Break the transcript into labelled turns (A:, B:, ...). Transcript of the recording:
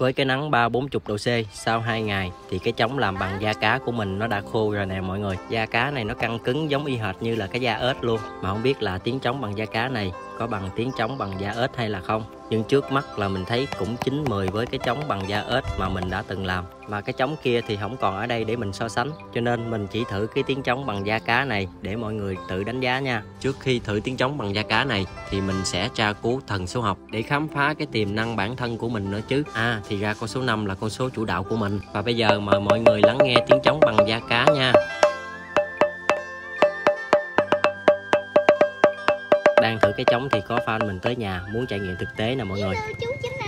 A: với cái nắng ba bốn chục độ C sau 2 ngày thì cái chống làm bằng da cá của mình nó đã khô rồi nè mọi người. Da cá này nó căng cứng giống y hệt như là cái da ếch luôn. Mà không biết là tiếng chống bằng da cá này có bằng tiếng chống bằng da ếch hay là không nhưng trước mắt là mình thấy cũng 9 10 với cái chống bằng da ếch mà mình đã từng làm. Mà cái chống kia thì không còn ở đây để mình so sánh. Cho nên mình chỉ thử cái tiếng chống bằng da cá này để mọi người tự đánh giá nha. Trước khi thử tiếng chống bằng da cá này thì mình sẽ tra cứu thần số học để khám phá cái tiềm năng bản thân của mình nữa chứ. À thì ra con số 5 là con số chủ đạo của mình. Và bây giờ mời mọi người lắng nghe tiếng chống bằng da cá nha. Đang thử cái trống thì có fan mình tới nhà, muốn trải nghiệm thực tế nè mọi người.
B: Chú chính